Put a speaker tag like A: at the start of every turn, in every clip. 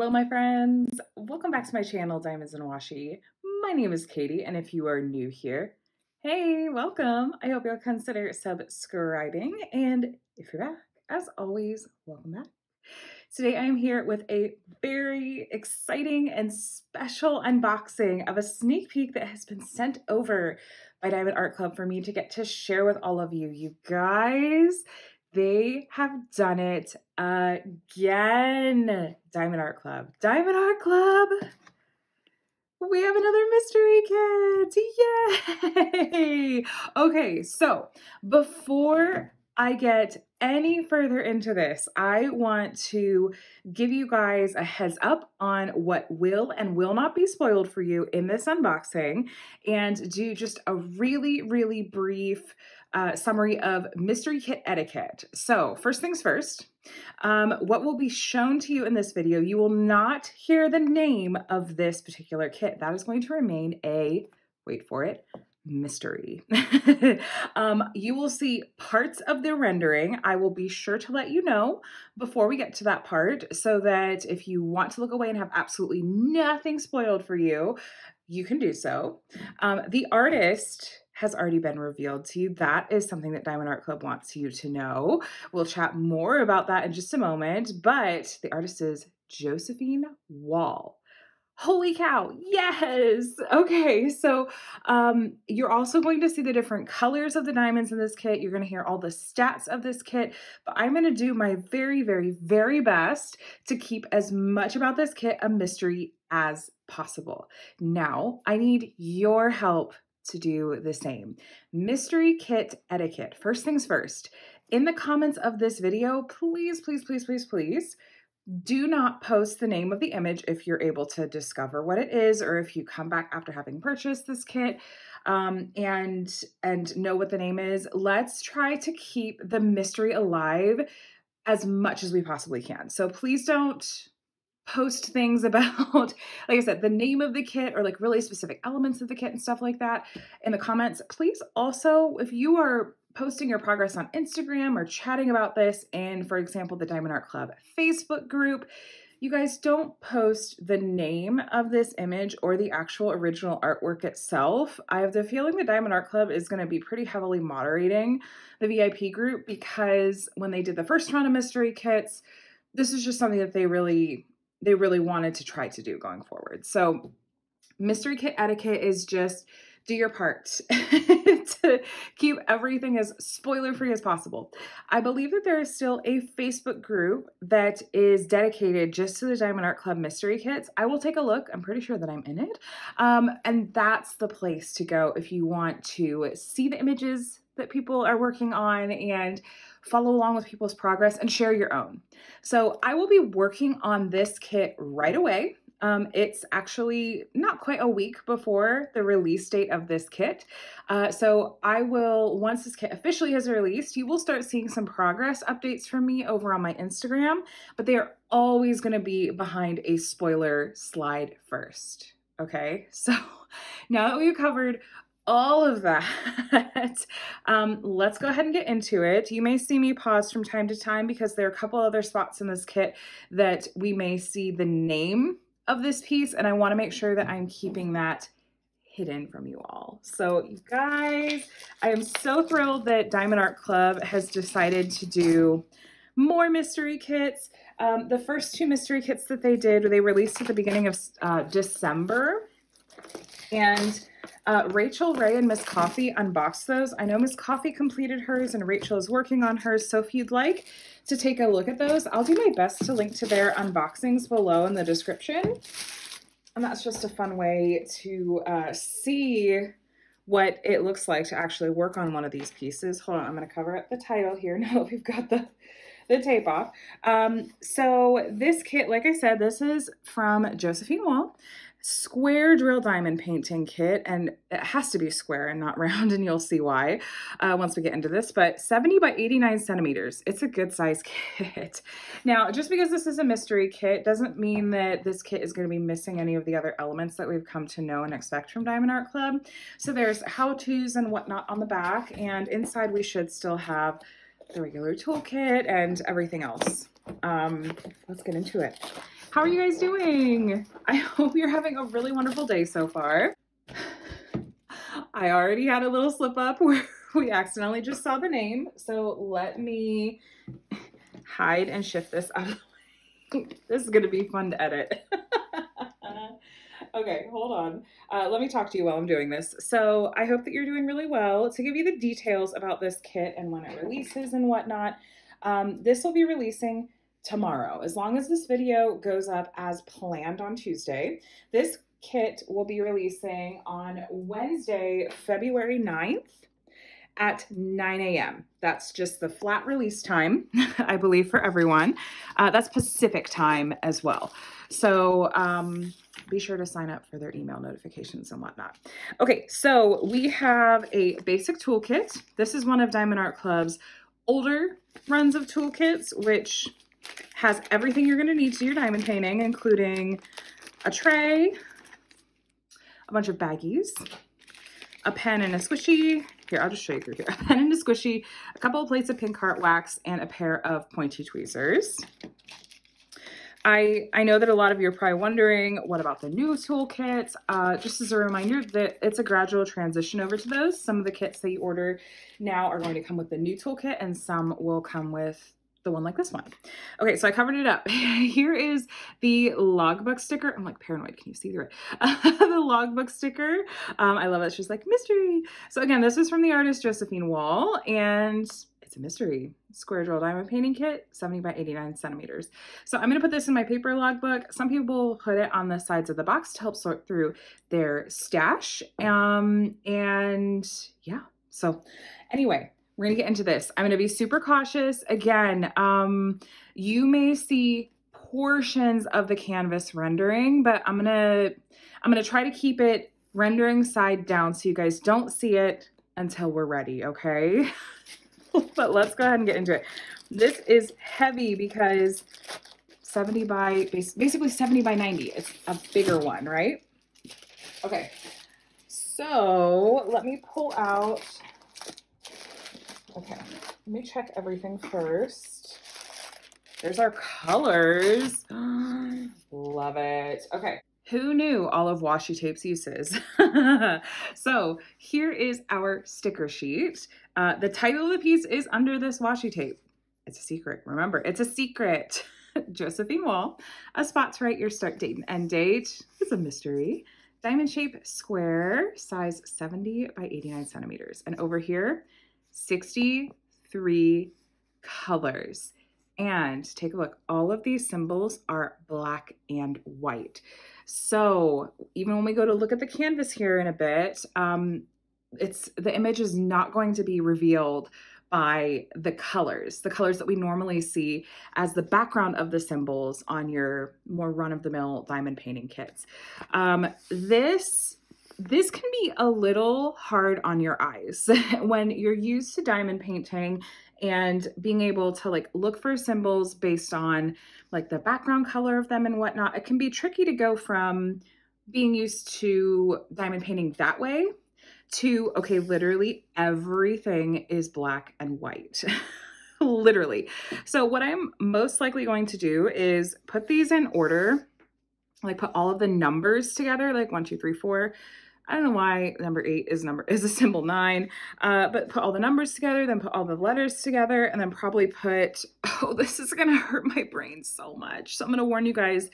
A: Hello, my friends. Welcome back to my channel, Diamonds and Washi. My name is Katie, and if you are new here, hey, welcome. I hope you'll consider subscribing. And if you're back, as always, welcome back. Today I am here with a very exciting and special unboxing of a sneak peek that has been sent over by Diamond Art Club for me to get to share with all of you. You guys, they have done it again. Diamond Art Club. Diamond Art Club. We have another mystery kit. Yay! Okay, so before I get any further into this, I want to give you guys a heads up on what will and will not be spoiled for you in this unboxing and do just a really, really brief uh, summary of mystery kit etiquette. So, first things first, um, what will be shown to you in this video, you will not hear the name of this particular kit. That is going to remain a, wait for it, mystery. um, you will see parts of the rendering. I will be sure to let you know before we get to that part so that if you want to look away and have absolutely nothing spoiled for you, you can do so. Um, the artist has already been revealed to you. That is something that Diamond Art Club wants you to know. We'll chat more about that in just a moment, but the artist is Josephine Wall. Holy cow, yes! Okay, so um, you're also going to see the different colors of the diamonds in this kit. You're going to hear all the stats of this kit, but I'm going to do my very, very, very best to keep as much about this kit a mystery as possible. Now, I need your help to do the same. Mystery kit etiquette. First things first, in the comments of this video, please, please, please, please, please, do not post the name of the image if you're able to discover what it is or if you come back after having purchased this kit um, and and know what the name is. Let's try to keep the mystery alive as much as we possibly can. So please don't post things about, like I said, the name of the kit or like really specific elements of the kit and stuff like that in the comments. Please also, if you are posting your progress on Instagram or chatting about this in, for example, the Diamond Art Club Facebook group, you guys don't post the name of this image or the actual original artwork itself. I have the feeling the Diamond Art Club is going to be pretty heavily moderating the VIP group because when they did the first round of mystery kits, this is just something that they really they really wanted to try to do going forward. So mystery kit etiquette is just do your part to keep everything as spoiler free as possible. I believe that there is still a Facebook group that is dedicated just to the Diamond Art Club mystery kits. I will take a look. I'm pretty sure that I'm in it. Um, and that's the place to go if you want to see the images that people are working on and follow along with people's progress and share your own. So I will be working on this kit right away. Um, it's actually not quite a week before the release date of this kit. Uh, so I will, once this kit officially has released, you will start seeing some progress updates from me over on my Instagram, but they are always going to be behind a spoiler slide first. Okay, so now that we've covered all of that, um, let's go ahead and get into it. You may see me pause from time to time because there are a couple other spots in this kit that we may see the name of this piece, and I want to make sure that I'm keeping that hidden from you all. So you guys, I am so thrilled that Diamond Art Club has decided to do more mystery kits. Um, the first two mystery kits that they did, they released at the beginning of uh, December. And uh, Rachel Rae and Miss Coffee unboxed those. I know Miss Coffee completed hers and Rachel is working on hers. So if you'd like to take a look at those, I'll do my best to link to their unboxings below in the description. And that's just a fun way to uh, see what it looks like to actually work on one of these pieces. Hold on, I'm going to cover up the title here now that we've got the, the tape off. Um, so this kit, like I said, this is from Josephine Wall square drill diamond painting kit and it has to be square and not round and you'll see why uh, once we get into this but 70 by 89 centimeters. It's a good size kit. Now just because this is a mystery kit doesn't mean that this kit is going to be missing any of the other elements that we've come to know and expect from Diamond Art Club. So there's how-tos and whatnot on the back and inside we should still have the regular toolkit and everything else. Um, let's get into it How are you guys doing? I hope you're having a really wonderful day so far. I already had a little slip up where we accidentally just saw the name. So let me hide and shift this out This is going to be fun to edit. okay, hold on. Uh, let me talk to you while I'm doing this. So I hope that you're doing really well. To give you the details about this kit and when it releases and whatnot, um, this will be releasing tomorrow. As long as this video goes up as planned on Tuesday, this kit will be releasing on Wednesday, February 9th at 9 a.m. That's just the flat release time, I believe, for everyone. Uh, that's Pacific time as well. So um, be sure to sign up for their email notifications and whatnot. Okay, so we have a basic toolkit. This is one of Diamond Art Club's older runs of toolkits, which has everything you're going to need to do your diamond painting, including a tray, a bunch of baggies, a pen and a squishy. Here, I'll just show you through here. A pen and a squishy, a couple of plates of Pinkheart wax, and a pair of pointy tweezers. I, I know that a lot of you are probably wondering, what about the new toolkits? Uh, just as a reminder that it's a gradual transition over to those. Some of the kits that you order now are going to come with the new toolkit and some will come with the one like this one. Okay, so I covered it up. Here is the logbook sticker. I'm like paranoid. Can you see through it? the logbook sticker. Um, I love it. Just like mystery. So again, this is from the artist Josephine Wall and it's a mystery square drill diamond painting kit 70 by 89 centimeters so i'm going to put this in my paper logbook some people put it on the sides of the box to help sort through their stash um and yeah so anyway we're to get into this. I'm to be super cautious. Again, um, you may see portions of the canvas rendering, but I'm to, I'm to try to keep it rendering side down so you guys don't see it until we're ready. Okay. but let's go ahead and get into it. This is heavy because 70 by, basically 70 by 90. It's a bigger one, right? Okay. So let me pull out Okay, let me check everything first. There's our colors. Love it. Okay. Who knew all of washi tape's uses? so here is our sticker sheet. Uh, the title of the piece is under this washi tape. It's a secret. Remember, it's a secret. Josephine Wall. A spot to write your start date and end date. It's a mystery. Diamond shape square, size 70 by 89 centimeters. And over here, 63 colors. And take a look, all of these symbols are black and white. So even when we go to look at the canvas here in a bit, um, it's the image is not going to be revealed by the colors, the colors that we normally see as the background of the symbols on your more run-of-the-mill diamond painting kits. Um, this this can be a little hard on your eyes when you're used to diamond painting and being able to like look for symbols based on like the background color of them and whatnot. It can be tricky to go from being used to diamond painting that way to, okay, literally everything is black and white. literally. So what I'm most likely going to do is put these in order, like put all of the numbers together, like one, two, three, four, I don't know why number eight is number is a symbol nine, uh, but put all the numbers together, then put all the letters together, and then probably put, oh, this is gonna hurt my brain so much. So I'm gonna warn you guys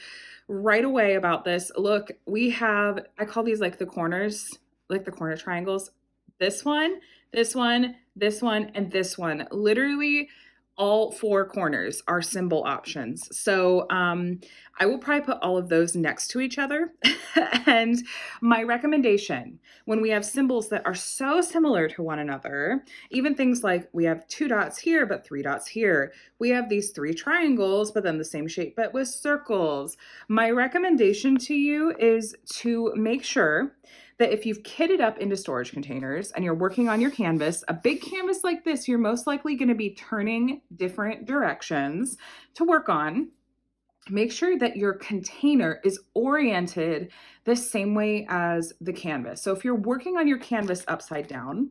A: right away about this. Look, we have, I call these like the corners, like the corner triangles. This one, this one, this one, and this one. Literally, all four corners are symbol options. So um, I will probably put all of those next to each other. and my recommendation, when we have symbols that are so similar to one another, even things like we have two dots here, but three dots here. We have these three triangles, but then the same shape, but with circles. My recommendation to you is to make sure that if you've kitted up into storage containers and you're working on your canvas, a big canvas like this, you're most likely going to be turning different directions to work on. Make sure that your container is oriented the same way as the canvas. So if you're working on your canvas upside down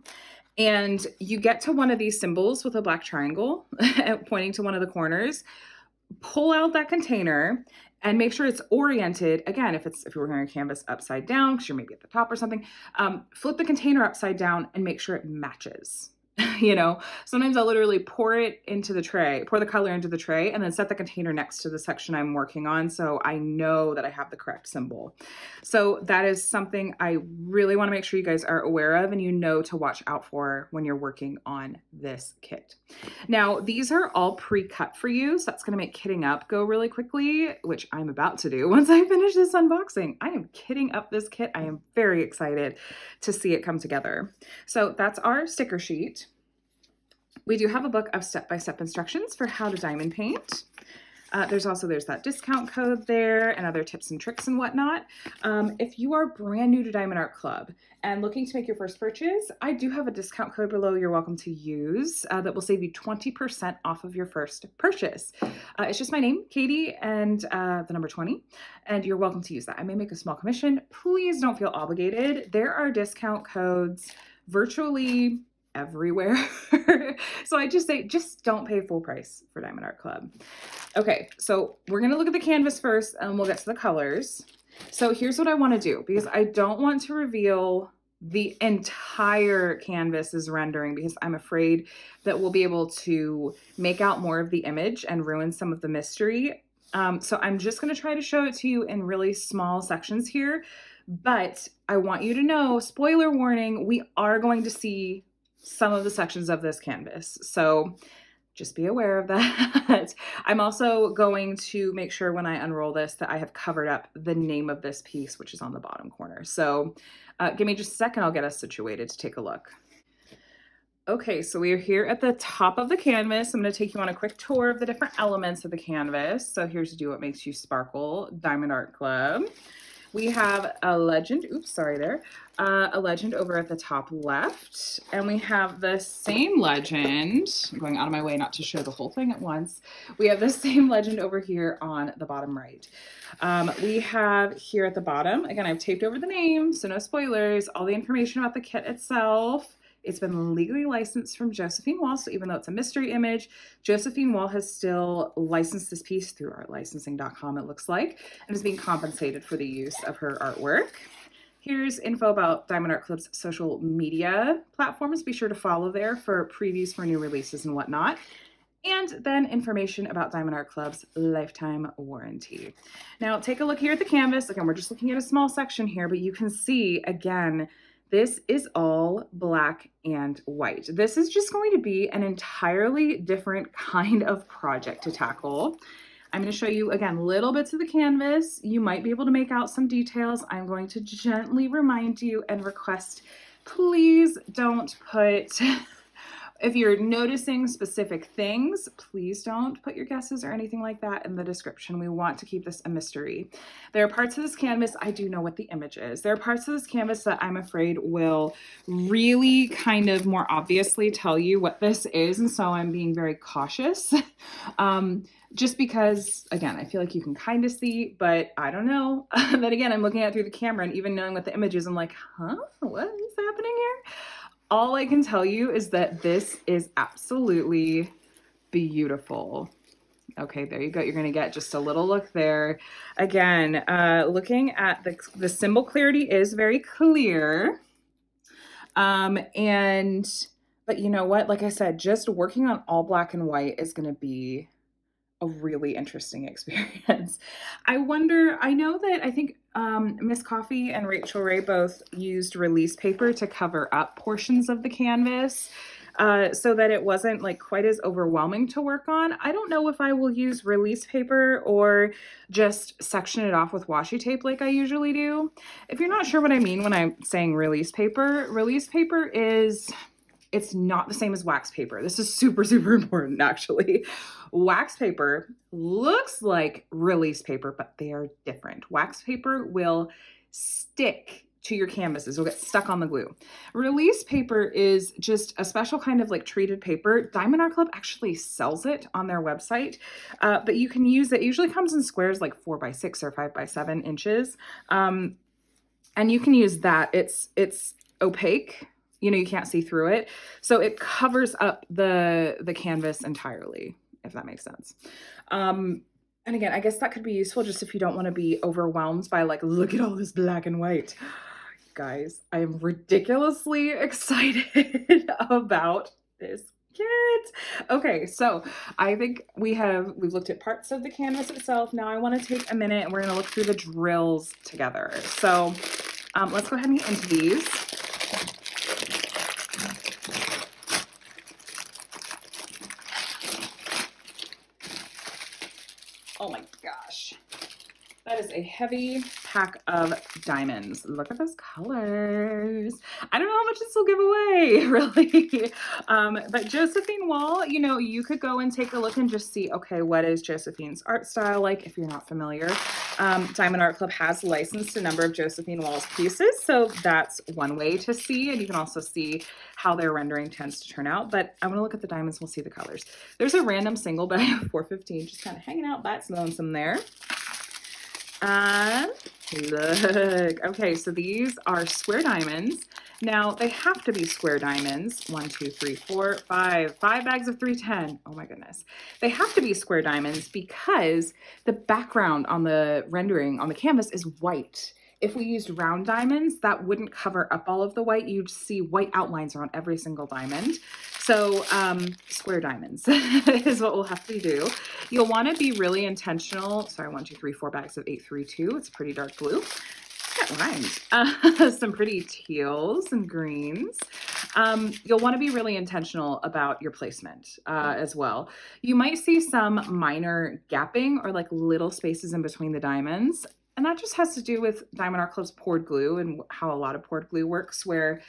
A: and you get to one of these symbols with a black triangle pointing to one of the corners, pull out that container and make sure it's oriented again if it's if you're working on a canvas upside down because you're maybe at the top or something um, flip the container upside down and make sure it matches you know, sometimes I'll literally pour it into the tray, pour the color into the tray, and then set the container next to the section I'm working on so I know that I have the correct symbol. So that is something I really want to make sure you guys are aware of and you know to watch out for when you're working on this kit. Now, these are all pre-cut for you, so that's going to make kitting up go really quickly, which I'm about to do once I finish this unboxing. I am kitting up this kit. I am very excited to see it come together. So that's our sticker sheet. We do have a book of step-by-step -step instructions for how to diamond paint. Uh, there's also, there's that discount code there and other tips and tricks and whatnot. Um, if you are brand new to Diamond Art Club and looking to make your first purchase, I do have a discount code below you're welcome to use uh, that will save you 20% off of your first purchase. Uh, it's just my name, Katie, and uh, the number 20, and you're welcome to use that. I may make a small commission. Please don't feel obligated. There are discount codes virtually everywhere. so I just say, just don't pay full price for Diamond Art Club. Okay, so we're gonna look at the canvas first and we'll get to the colors. So here's what I wanna do because I don't want to reveal the entire canvas is rendering because I'm afraid that we'll be able to make out more of the image and ruin some of the mystery. Um, so I'm just gonna try to show it to you in really small sections here, but I want you to know, spoiler warning, we are going to see some of the sections of this canvas. So just be aware of that. I'm also going to make sure when I unroll this that I have covered up the name of this piece, which is on the bottom corner. So uh, give me just a second, I'll get us situated to take a look. Okay, so we are here at the top of the canvas. I'm going to take you on a quick tour of the different elements of the canvas. So here's do what makes you sparkle, Diamond Art Club. We have a legend, oops, sorry there, uh, a legend over at the top left. And we have the same legend, I'm going out of my way not to show the whole thing at once. We have the same legend over here on the bottom right. Um, we have here at the bottom, again, I've taped over the name, so no spoilers, all the information about the kit itself, it's been legally licensed from Josephine Wall, so even though it's a mystery image, Josephine Wall has still licensed this piece through artlicensing.com, it looks like, and is being compensated for the use of her artwork. Here's info about Diamond Art Club's social media platforms. Be sure to follow there for previews for new releases and whatnot. And then information about Diamond Art Club's lifetime warranty. Now take a look here at the canvas. Again, we're just looking at a small section here, but you can see, again, this is all black and white. This is just going to be an entirely different kind of project to tackle. I'm going to show you, again, little bits of the canvas. You might be able to make out some details. I'm going to gently remind you and request, please don't put if you're noticing specific things, please don't put your guesses or anything like that in the description. We want to keep this a mystery. There are parts of this canvas, I do know what the image is. There are parts of this canvas that I'm afraid will really kind of more obviously tell you what this is. And so I'm being very cautious. um, just because, again, I feel like you can kind of see, but I don't know. then again, I'm looking at through the camera and even knowing what the image is, I'm like, huh, what is happening here? All I can tell you is that this is absolutely beautiful. Okay, there you go. You're going to get just a little look there. Again, uh, looking at the, the symbol clarity is very clear. Um, and, but you know what? Like I said, just working on all black and white is going to be a really interesting experience. I wonder, I know that I think um, Miss Coffee and Rachel Rae both used release paper to cover up portions of the canvas uh, so that it wasn't like quite as overwhelming to work on. I don't know if I will use release paper or just section it off with washi tape like I usually do. If you're not sure what I mean when I'm saying release paper, release paper is it's not the same as wax paper. This is super, super important actually. Wax paper looks like release paper, but they are different. Wax paper will stick to your canvases. Will get stuck on the glue. Release paper is just a special kind of like treated paper. Diamond Art Club actually sells it on their website, uh, but you can use it. it. usually comes in squares like four by six or five by seven inches. Um, and you can use that. It's, it's opaque you know, you can't see through it. So it covers up the, the canvas entirely. if that makes sense. Um, and again, I guess that could be useful just if you don't want to be overwhelmed by like, look at all this black and white. Guys, I am ridiculously excited about this kit. Okay, so I think we have, we've looked at parts of the canvas itself. Now I want to take a minute and we're going to look through the drills together. So um, let's go ahead and get into these. Oh my gosh. That is a heavy pack of diamonds. Look at those colors. I don't know how much this will give away, really. Um, but Josephine Wall, you know, you could go and take a look and just see, okay, what is Josephine's art style like if you're not familiar. Um, Diamond Art Club has licensed a number of Josephine Wall's pieces, so that's one way to see, and you can also see how their rendering tends to turn out. But I want to look at the diamonds, we'll see the colors. There's a random single of 415 just kind of hanging out. That's lonesome there. And look, okay, so these are square diamonds. Now, they have to be square diamonds. One, two, three, four, five. Five bags of 310. Oh my goodness. They have to be square diamonds because the background on the rendering on the canvas is white. If we used round diamonds, that wouldn't cover up all of the white. You'd see white outlines around every single diamond. So um, square diamonds is what we'll have to do. You'll want to be really intentional. Sorry, one, two, three, four bags of 832. It's pretty dark blue. That rhymes. Uh, some pretty teals and greens. Um, you'll want to be really intentional about your placement uh, as well. You might see some minor gapping or like little spaces in between the diamonds. And that just has to do with Diamond Art Club's poured glue and how a lot of poured glue works, where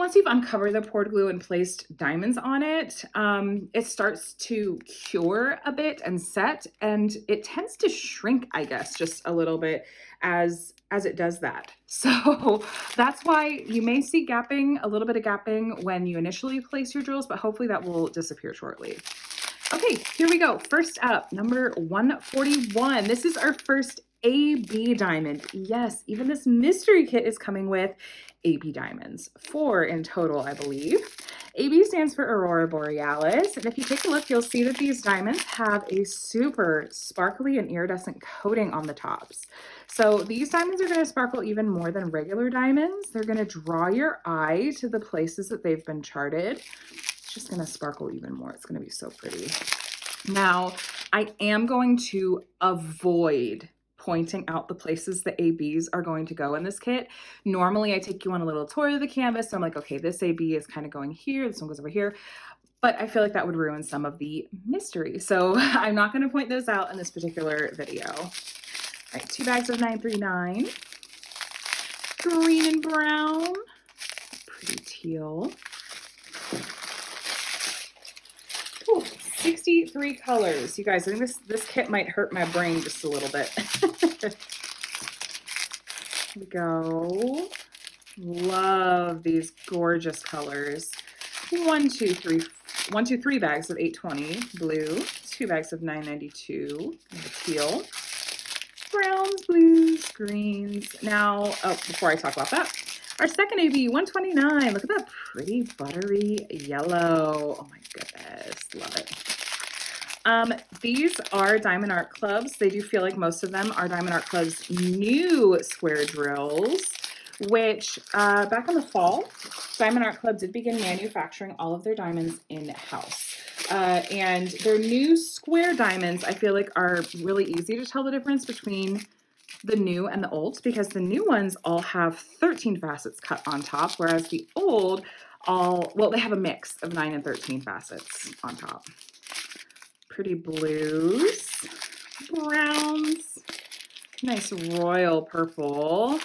A: once you've uncovered the poured glue and placed diamonds on it, um, it starts to cure a bit and set, and it tends to shrink, I guess, just a little bit as as it does that. So that's why you may see gapping, a little bit of gapping when you initially place your drills, but hopefully that will disappear shortly. Okay, here we go. First up, number 141. This is our first AB diamond. Yes, even this mystery kit is coming with AB diamonds. Four in total, I believe. AB stands for Aurora Borealis. And if you take a look, you'll see that these diamonds have a super sparkly and iridescent coating on the tops. So these diamonds are going to sparkle even more than regular diamonds. They're going to draw your eye to the places that they've been charted. It's just going to sparkle even more. It's going to be so pretty. Now, I am going to avoid pointing out the places the ABs are going to go in this kit. Normally I take you on a little tour of the canvas. So I'm like, okay, this AB is kind of going here. This one goes over here. But I feel like that would ruin some of the mystery. So I'm not going to point those out in this particular video. All right, two bags of 939. Green and brown. Pretty teal. 63 colors. You guys, I think this, this kit might hurt my brain just a little bit. We go. Love these gorgeous colors. One, two, three, one, two, three bags of 820 blue, two bags of 992 teal, browns, blues, greens. Now, oh, before I talk about that, our second AB, 129. Look at that pretty buttery yellow. Oh my goodness, love it. Um, these are Diamond Art Clubs. They do feel like most of them are Diamond Art Club's new square drills, which uh, back in the fall, Diamond Art Club did begin manufacturing all of their diamonds in-house. Uh, and their new square diamonds, I feel like are really easy to tell the difference between the new and the old because the new ones all have 13 facets cut on top, whereas the old all, well, they have a mix of 9 and 13 facets on top pretty blues, browns, nice royal purple.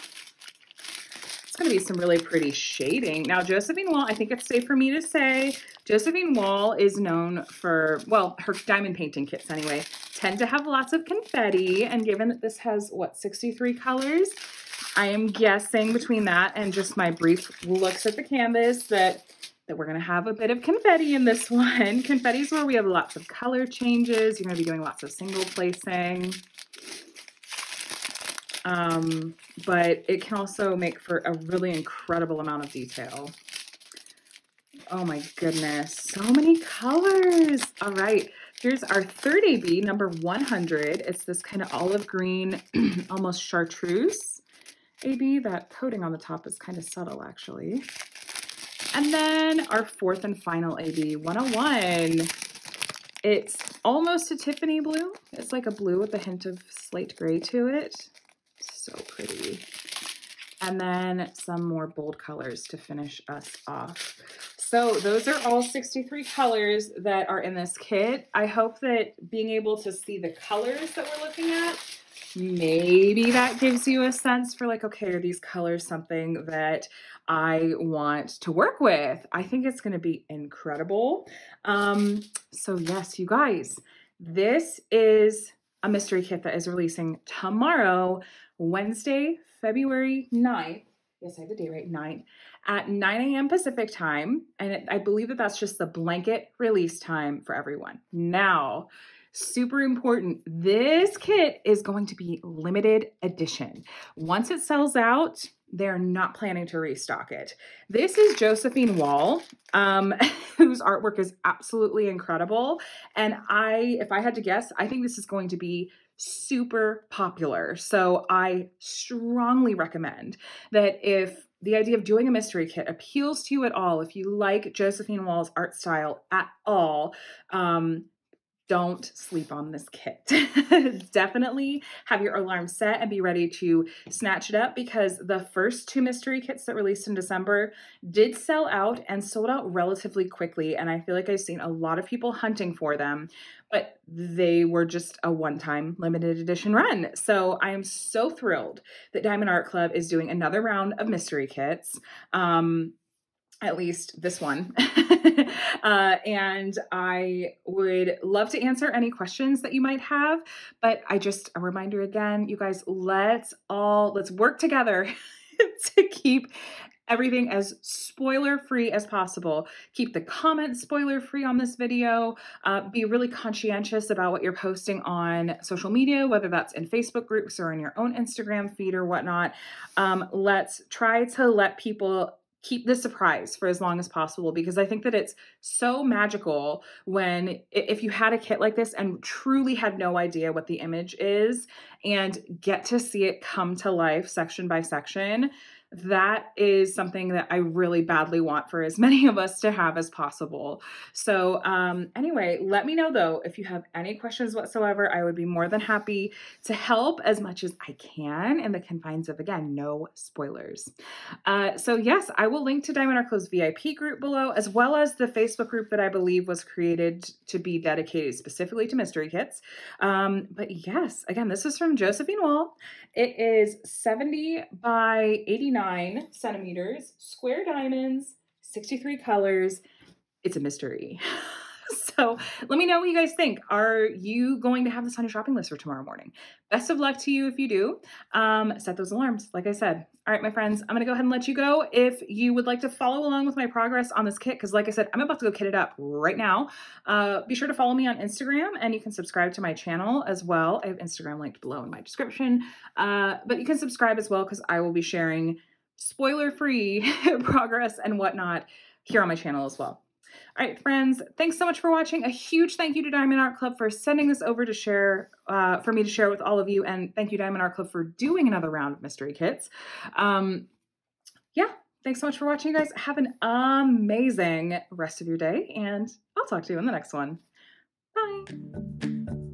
A: It's going to be some really pretty shading. Now, Josephine Wall, I think it's safe for me to say, Josephine Wall is known for, well, her diamond painting kits anyway, tend to have lots of confetti. And given that this has, what, 63 colors, I am guessing between that and just my brief looks at the canvas that that we're going to have a bit of confetti in this one. Confetti is where we have lots of color changes. You're going to be doing lots of single placing. Um, but it can also make for a really incredible amount of detail. Oh my goodness. So many colors. All right. Here's our third AB, number 100. It's this kind of olive green, almost chartreuse AB. That coating on the top is kind of subtle, actually. And then our fourth and final AB, 101. It's almost a Tiffany blue. It's like a blue with a hint of slate gray to it. So pretty. And then some more bold colors to finish us off. So those are all 63 colors that are in this kit. I hope that being able to see the colors that we're looking at, maybe that gives you a sense for like, okay, are these colors something that I want to work with. I think it's going to be incredible. Um, so yes, you guys, this is a mystery kit that is releasing tomorrow, Wednesday, February 9th. Yes, I have the date right, 9th, at 9 a.m. Pacific time. And it, I believe that that's just the blanket release time for everyone. Now, super important, this kit is going to be limited edition. Once it sells out, they're not planning to restock it. This is Josephine Wall, um, whose artwork is absolutely incredible. And I, if I had to guess, I think this is going to be super popular. So I strongly recommend that if the idea of doing a mystery kit appeals to you at all, if you like Josephine Wall's art style at all, um, don't sleep on this kit. Definitely have your alarm set and be ready to snatch it up because the first two mystery kits that released in December did sell out and sold out relatively quickly. And I feel like I've seen a lot of people hunting for them, but they were just a one time limited edition run. So I am so thrilled that Diamond Art Club is doing another round of mystery kits. Um, at least this one. uh, and I would love to answer any questions that you might have. But I just, a reminder again, you guys, let's all, let's work together to keep everything as spoiler free as possible. Keep the comments spoiler free on this video. Uh, be really conscientious about what you're posting on social media, whether that's in Facebook groups or in your own Instagram feed or whatnot. Um, let's try to let people keep the surprise for as long as possible because I think that it's so magical when if you had a kit like this and truly had no idea what the image is and get to see it come to life section by section that is something that I really badly want for as many of us to have as possible. So, um, anyway, let me know though if you have any questions whatsoever. I would be more than happy to help as much as I can in the confines of, again, no spoilers. Uh, so, yes, I will link to Diamond Art Club's VIP group below, as well as the Facebook group that I believe was created to be dedicated specifically to mystery kits. Um, but yes, again, this is from Josephine Wall. It is 70 by 89 nine centimeters, square diamonds, 63 colors. It's a mystery. so let me know what you guys think. Are you going to have this on your shopping list for tomorrow morning? Best of luck to you if you do. Um, set those alarms, like I said. All right, my friends, I'm gonna go ahead and let you go. If you would like to follow along with my progress on this kit, because like I said, I'm about to go kit it up right now. Uh, be sure to follow me on Instagram and you can subscribe to my channel as well. I have Instagram linked below in my description. Uh, but you can subscribe as well because I will be sharing spoiler free progress and whatnot here on my channel as well. All right, friends, thanks so much for watching. A huge thank you to Diamond Art Club for sending this over to share, uh, for me to share with all of you. And thank you, Diamond Art Club, for doing another round of mystery kits. Um, yeah, thanks so much for watching, you guys. Have an amazing rest of your day, and I'll talk to you in the next one. Bye.